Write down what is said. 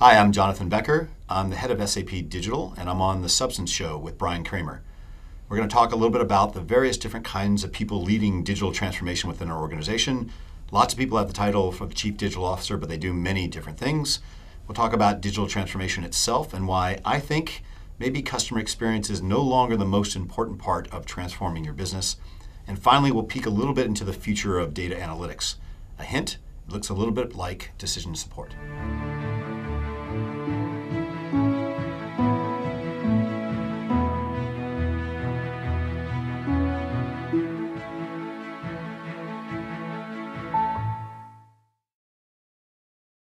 Hi, I'm Jonathan Becher. I'm the head of SAP Digital, and I'm on The Substance Show with Bryan Kramer. We're going to talk a little bit about the various different kinds of people leading digital transformation within our organization. Lots of people have the title of Chief Digital Officer, but they do many different things. We'll talk about digital transformation itself and why I think maybe customer experience is no longer the most important part of transforming your business. And finally, we'll peek a little bit into the future of data analytics. A hint, it looks a little bit like decision support.